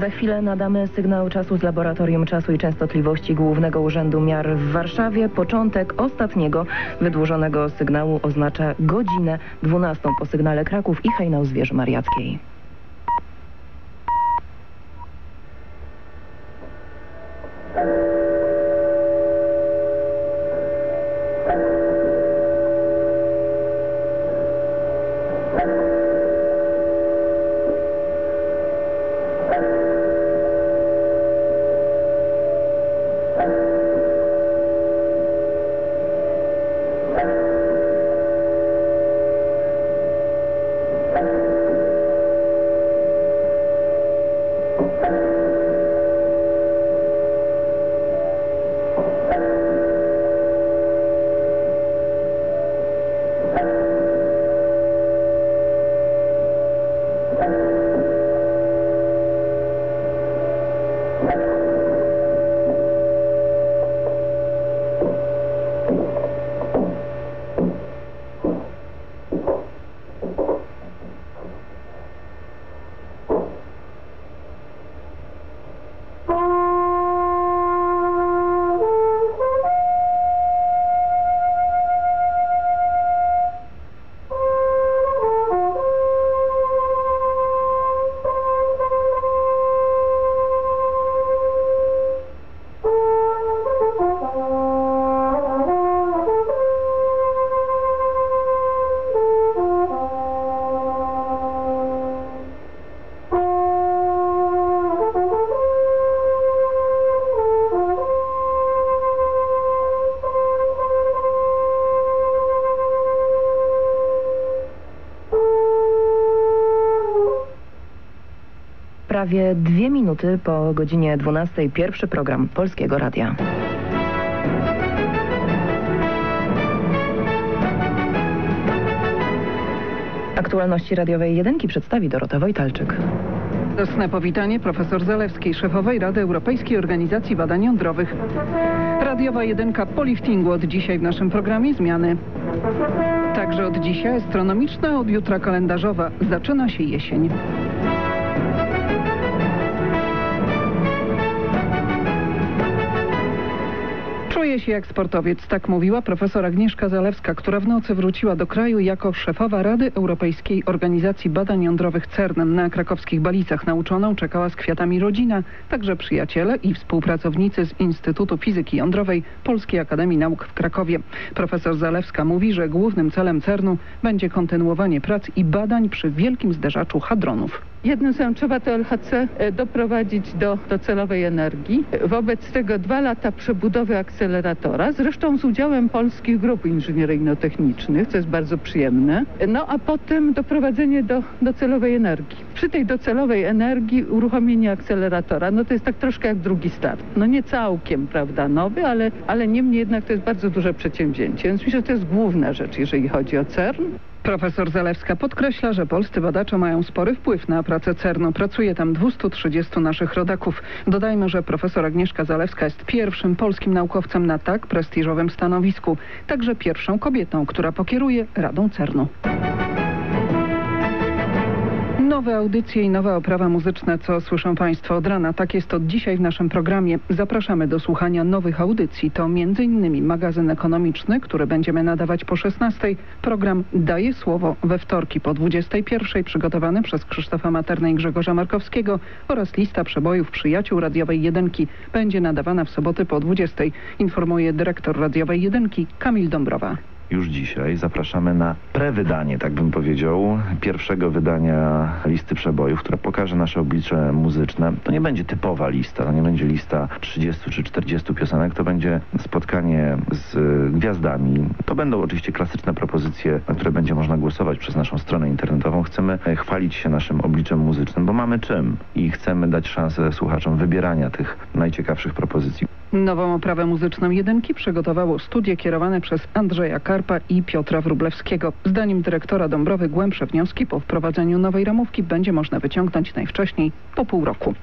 Za chwilę nadamy sygnał czasu z Laboratorium Czasu i Częstotliwości Głównego Urzędu Miar w Warszawie. Początek ostatniego wydłużonego sygnału oznacza godzinę 12 po sygnale Kraków i hejnał z wieży mariackiej. Prawie dwie minuty po godzinie 12 pierwszy program Polskiego Radia. Aktualności radiowej jedynki przedstawi Dorota Wojtalczyk. Radosne powitanie profesor Zalewskiej, szefowej Rady Europejskiej Organizacji Badań Jądrowych. Radiowa jedynka po liftingu od dzisiaj w naszym programie zmiany. Także od dzisiaj astronomiczna, od jutra kalendarzowa. Zaczyna się jesień. Czuję się jak sportowiec, tak mówiła profesor Agnieszka Zalewska, która w nocy wróciła do kraju jako szefowa Rady Europejskiej Organizacji Badań Jądrowych CERN. Na krakowskich Balicach nauczoną czekała z kwiatami rodzina, także przyjaciele i współpracownicy z Instytutu Fizyki Jądrowej Polskiej Akademii Nauk w Krakowie. Profesor Zalewska mówi, że głównym celem CERN-u będzie kontynuowanie prac i badań przy wielkim zderzaczu hadronów. Jednym słowem trzeba to LHC e, doprowadzić do docelowej energii. Wobec tego dwa lata przebudowy akceleratora, zresztą z udziałem polskich grup inżynieryjno-technicznych, co jest bardzo przyjemne. No a potem doprowadzenie do docelowej energii. Przy tej docelowej energii uruchomienie akceleratora, no to jest tak troszkę jak drugi start. No nie całkiem, prawda, nowy, ale, ale niemniej jednak to jest bardzo duże przedsięwzięcie. Więc myślę, że to jest główna rzecz, jeżeli chodzi o CERN. Profesor Zalewska podkreśla, że polscy badacze mają spory wpływ na pracę CERN-u. Pracuje tam 230 naszych rodaków. Dodajmy, że profesor Agnieszka Zalewska jest pierwszym polskim naukowcem na tak prestiżowym stanowisku. Także pierwszą kobietą, która pokieruje Radą CERN-u. Nowe audycje i nowe oprawa muzyczne, co słyszą Państwo od rana. Tak jest od dzisiaj w naszym programie. Zapraszamy do słuchania nowych audycji. To m.in. magazyn ekonomiczny, który będziemy nadawać po 16. Program Daje Słowo we wtorki po 21. przygotowany przez Krzysztofa Maternę i Grzegorza Markowskiego oraz lista przebojów przyjaciół radiowej jedynki będzie nadawana w soboty po 20. Informuje dyrektor radiowej jedynki Kamil Dąbrowa. Już dzisiaj zapraszamy na prewydanie, tak bym powiedział, pierwszego wydania listy przebojów, która pokaże nasze oblicze muzyczne. To nie będzie typowa lista, to nie będzie lista 30 czy 40 piosenek, to będzie spotkanie z gwiazdami. To będą oczywiście klasyczne propozycje, na które będzie można głosować przez naszą stronę internetową. Chcemy chwalić się naszym obliczem muzycznym, bo mamy czym i chcemy dać szansę słuchaczom wybierania tych najciekawszych propozycji. Nową oprawę muzyczną jedynki przygotowało studie kierowane przez Andrzeja Karpa i Piotra Wróblewskiego. Zdaniem dyrektora Dąbrowy głębsze wnioski po wprowadzeniu nowej ramówki będzie można wyciągnąć najwcześniej po pół roku.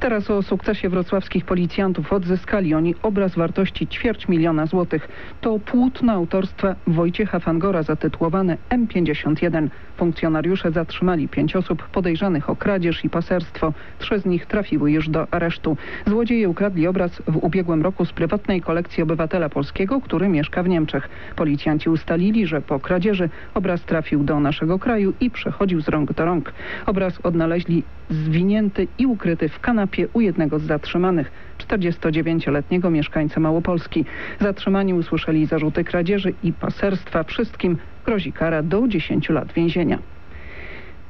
Teraz o sukcesie wrocławskich policjantów odzyskali oni obraz wartości ćwierć miliona złotych. To płótno autorstwa Wojciecha Fangora zatytułowane M51. Funkcjonariusze zatrzymali pięć osób podejrzanych o kradzież i paserstwo. Trzy z nich trafiły już do aresztu. Złodzieje ukradli obraz w ubiegłym roku z prywatnej kolekcji obywatela polskiego, który mieszka w Niemczech. Policjanci ustalili, że po kradzieży obraz trafił do naszego kraju i przechodził z rąk do rąk. Obraz odnaleźli zwinięty i ukryty w kanapie u jednego z zatrzymanych, 49-letniego mieszkańca Małopolski. Zatrzymani usłyszeli zarzuty kradzieży i paserstwa. Wszystkim grozi kara do 10 lat więzienia.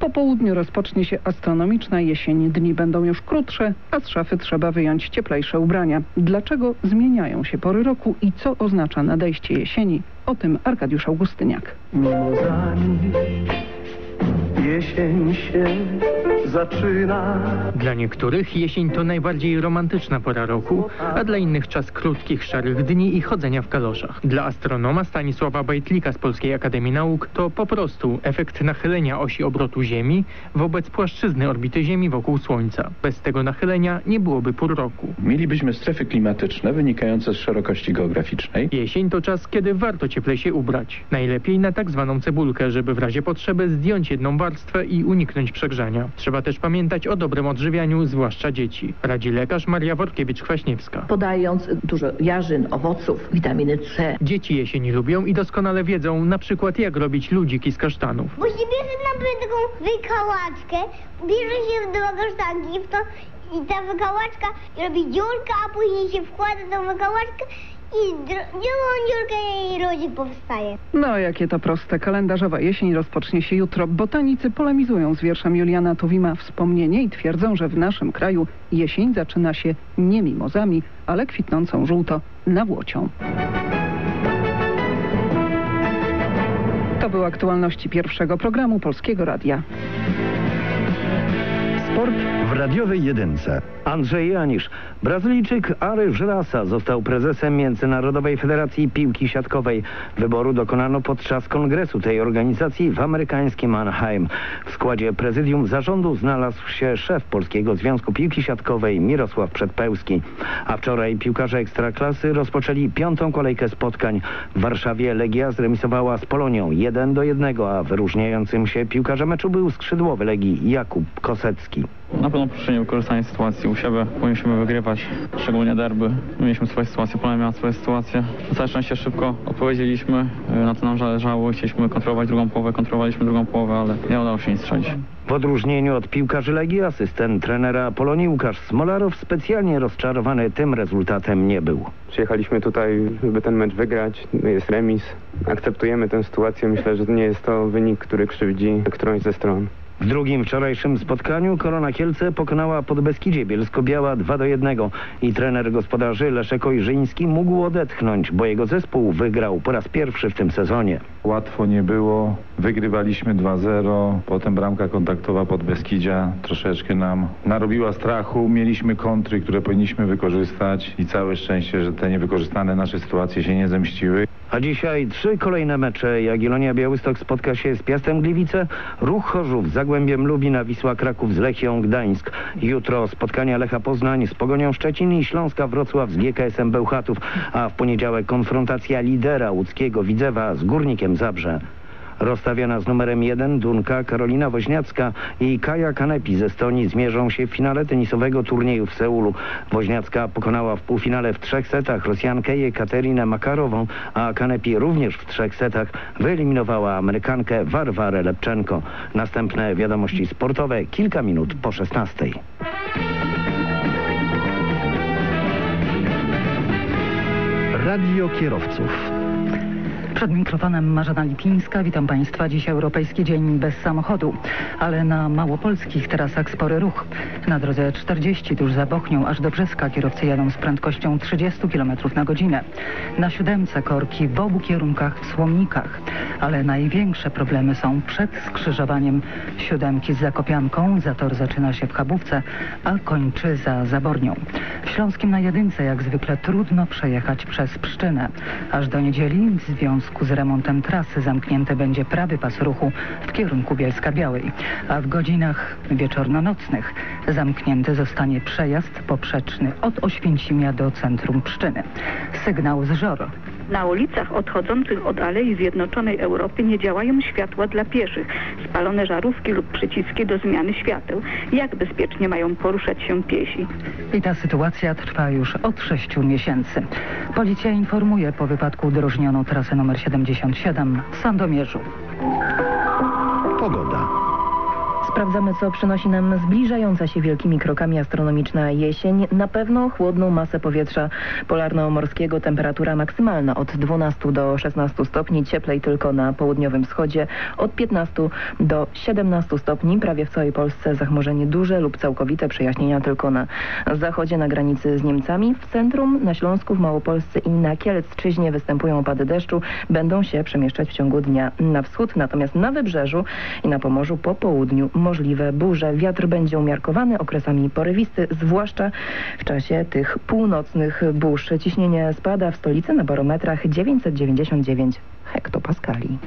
Po południu rozpocznie się astronomiczna jesień. Dni będą już krótsze, a z szafy trzeba wyjąć cieplejsze ubrania. Dlaczego zmieniają się pory roku i co oznacza nadejście jesieni? O tym Arkadiusz Augustyniak. Jesień się zaczyna. Dla niektórych jesień to najbardziej romantyczna pora roku, a dla innych czas krótkich, szarych dni i chodzenia w kaloszach. Dla astronoma Stanisława Bajtlika z Polskiej Akademii Nauk to po prostu efekt nachylenia osi obrotu Ziemi wobec płaszczyzny orbity Ziemi wokół Słońca. Bez tego nachylenia nie byłoby pór roku. Mielibyśmy strefy klimatyczne wynikające z szerokości geograficznej. Jesień to czas, kiedy warto cieplej się ubrać. Najlepiej na tak zwaną cebulkę, żeby w razie potrzeby zdjąć jedną warstwę i uniknąć przegrzania. Trzeba też pamiętać o dobrym odżywianiu, zwłaszcza dzieci. Radzi lekarz Maria Workiewicz-Kwaśniewska. podając dużo jarzyn, owoców, witaminy C. Dzieci jesieni lubią i doskonale wiedzą na przykład jak robić ludziki z kasztanów. Bo się bierze na taką wykałaczkę, bierze się do kasztanki w to i ta wykałaczka robi dziurkę, a później się wkłada tą wykałaczkę i dr- dziurą dziurkę i rodzik powstaje. No, jakie to proste. Kalendarzowa jesień rozpocznie się jutro. Botanicy polemizują z wierszem Juliana Tuwima Wspomnienie i twierdzą, że w naszym kraju jesień zaczyna się nie mimozami, ale kwitnącą żółto nawłocią. To były aktualności pierwszego programu Polskiego Radia. Sport w radiowej jedynce. Andrzej Janisz. Brazylijczyk Ary Żrasa został prezesem Międzynarodowej Federacji Piłki Siatkowej. Wyboru dokonano podczas kongresu tej organizacji w amerykańskim Anaheim. W składzie prezydium zarządu znalazł się szef Polskiego Związku Piłki Siatkowej Mirosław Przedpełski. A wczoraj piłkarze Ekstraklasy rozpoczęli piątą kolejkę spotkań. W Warszawie Legia zremisowała z Polonią 1 do 1, a wyróżniającym się piłkarzem meczu był skrzydłowy Legii Jakub Kosecki. Na pewno proszę nie wykorzystanie sytuacji u siebie. Powinniśmy wygrywać, szczególnie derby. Mieliśmy swoje sytuacje, Polonia miała swoje sytuacje. Na całe szczęście szybko odpowiedzieliśmy, y, na to nam zależało. Chcieliśmy kontrolować drugą połowę, kontrolowaliśmy drugą połowę, ale nie udało się nic strzelić. W odróżnieniu od piłkarzy Legii asystent trenera Polonii Łukasz Smolarow specjalnie rozczarowany tym rezultatem nie był. Przyjechaliśmy tutaj, żeby ten mecz wygrać. Jest remis. Akceptujemy tę sytuację. Myślę, że nie jest to wynik, który krzywdzi którąś ze stron. W drugim wczorajszym spotkaniu Korona Kielce pokonała Podbeskidzie Bielsko-Biała 2 do 1 i trener gospodarzy Leszek Ojrzyński mógł odetchnąć, bo jego zespół wygrał po raz pierwszy w tym sezonie. Łatwo nie było, wygrywaliśmy 2-0, potem bramka kontaktowa pod Beskidzia troszeczkę nam narobiła strachu, mieliśmy kontry, które powinniśmy wykorzystać i całe szczęście, że te niewykorzystane nasze sytuacje się nie zemściły. A dzisiaj trzy kolejne mecze. Jagiellonia Białystok spotka się z Piastem Gliwice, Ruch Chorzów z Zagłębiem Lubina, Wisła Kraków z Lechią Gdańsk. Jutro spotkania Lecha Poznań z Pogonią Szczecin i Śląska Wrocław z GKS-em Bełchatów, a w poniedziałek konfrontacja lidera łódzkiego Widzewa z Górnikiem Zabrze. Rozstawiona z numerem 1 Dunka Karolina Woźniacka i Kaja Kanepi ze Estonii zmierzą się w finale tenisowego turnieju w Seulu. Woźniacka pokonała w półfinale w trzech setach Rosjankę Jekaterinę Makarową, a Kanepi również w trzech setach wyeliminowała Amerykankę Warwarę Lepczenko. Następne wiadomości sportowe kilka minut po 16. Radio kierowców. Przed mikrofonem Marzena Lipińska. Witam Państwa. Dziś Europejski Dzień bez samochodu, ale na małopolskich trasach spory ruch. Na drodze 40 tuż za Bochnią aż do Brzeska kierowcy jadą z prędkością 30 km na godzinę. Na siódemce korki w obu kierunkach w Słomnikach, ale największe problemy są przed skrzyżowaniem siódemki z Zakopianką. Zator zaczyna się w Chabówce, a kończy za Zabornią. W Śląskim na jedynce jak zwykle trudno przejechać przez Pszczynę. Aż do niedzieli w związku z remontem trasy zamknięty będzie prawy pas ruchu w kierunku Bielska Białej, a w godzinach wieczorno-nocnych zamknięty zostanie przejazd poprzeczny od Oświęcimia do centrum Pszczyny. Sygnał z Żor. Na ulicach odchodzących od Alei Zjednoczonej Europy nie działają światła dla pieszych, spalone żarówki lub przyciski do zmiany świateł. Jak bezpiecznie mają poruszać się piesi? I ta sytuacja trwa już od sześciu miesięcy. Policja informuje, po wypadku udrożniono trasę numer 77 w Sandomierzu. Pogoda. Sprawdzamy, co przynosi nam zbliżająca się wielkimi krokami astronomiczna jesień. Na pewno chłodną masę powietrza polarno-morskiego. Temperatura maksymalna od 12 do 16 stopni. Cieplej tylko na południowym wschodzie. Od 15 do 17 stopni. Prawie w całej Polsce zachmurzenie duże lub całkowite. Przejaśnienia tylko na zachodzie, na granicy z Niemcami. W centrum, na Śląsku, w Małopolsce i na Kielecczyźnie występują opady deszczu. Będą się przemieszczać w ciągu dnia na wschód. Natomiast na Wybrzeżu i na Pomorzu po południu możliwe burze. Wiatr będzie umiarkowany, okresami porywisty, zwłaszcza w czasie tych północnych burz. Ciśnienie spada w stolicy na barometrach 999 hektopaskali.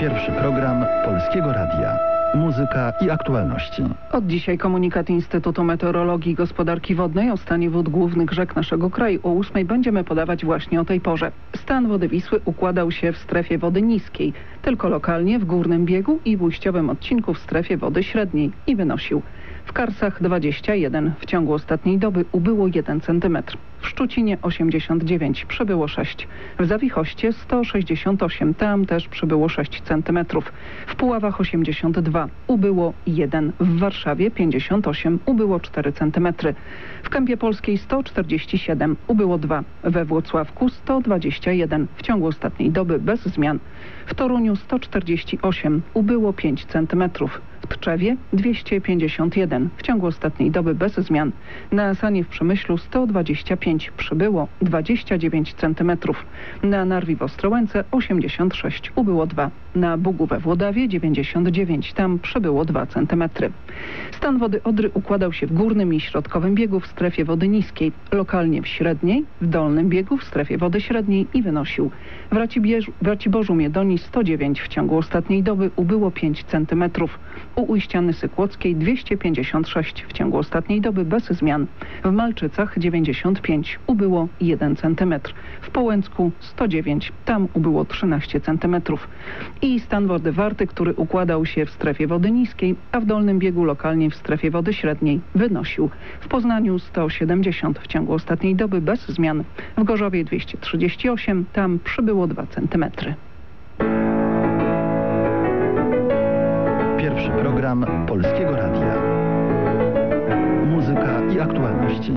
Pierwszy program Polskiego Radia. Muzyka i aktualności. Od dzisiaj komunikat Instytutu Meteorologii i Gospodarki Wodnej o stanie wód głównych rzek naszego kraju. O ósmej będziemy podawać właśnie o tej porze. Stan wody Wisły układał się w strefie wody niskiej, tylko lokalnie w górnym biegu i w ujściowym odcinku w strefie wody średniej i wynosił. W Karsach 21, w ciągu ostatniej doby ubyło 1 cm. W Szczucinie 89, przybyło 6. W Zawichoście 168, tam też przybyło 6 cm. W Puławach 82, ubyło 1. W Warszawie 58, ubyło 4 cm. W Kępie Polskiej 147, ubyło 2. We Włocławku 121, w ciągu ostatniej doby bez zmian. W Toruniu 148, ubyło 5 W Tczewie 251, w ciągu ostatniej doby bez zmian. Na Asanie w Przemyślu 125, przybyło 29 cm. Na Narwi w Ostrołęce 86, ubyło 2. Na Bugu we Włodawie 99, tam przybyło 2 cm. Stan wody Odry układał się w górnym i środkowym biegu w strefie wody niskiej, lokalnie w średniej, w dolnym biegu w strefie wody średniej i wynosił. W Racibierzu- w Raciborzu Miedoni 109, w ciągu ostatniej doby ubyło 5 cm. U Ujściany Sykłockiej 256, w ciągu ostatniej doby bez zmian. W Malczycach 95, ubyło 1 cm. W Połęcku 109, tam ubyło 13 cm. I stan wody Warty, który układał się w strefie wody niskiej, a w dolnym biegu lokalnie w strefie wody średniej wynosił. W Poznaniu 170, w ciągu ostatniej doby bez zmian. W Gorzowie 238, tam przybyło 2 cm. Pierwszy program Polskiego Radia. Muzyka i aktualności.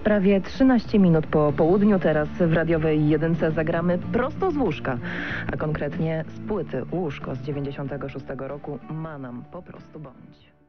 Już prawie 13 minut po południu teraz w radiowej jedynce zagramy prosto z łóżka, a konkretnie z płyty Łóżko z 96 roku Ma nam po prostu bądź.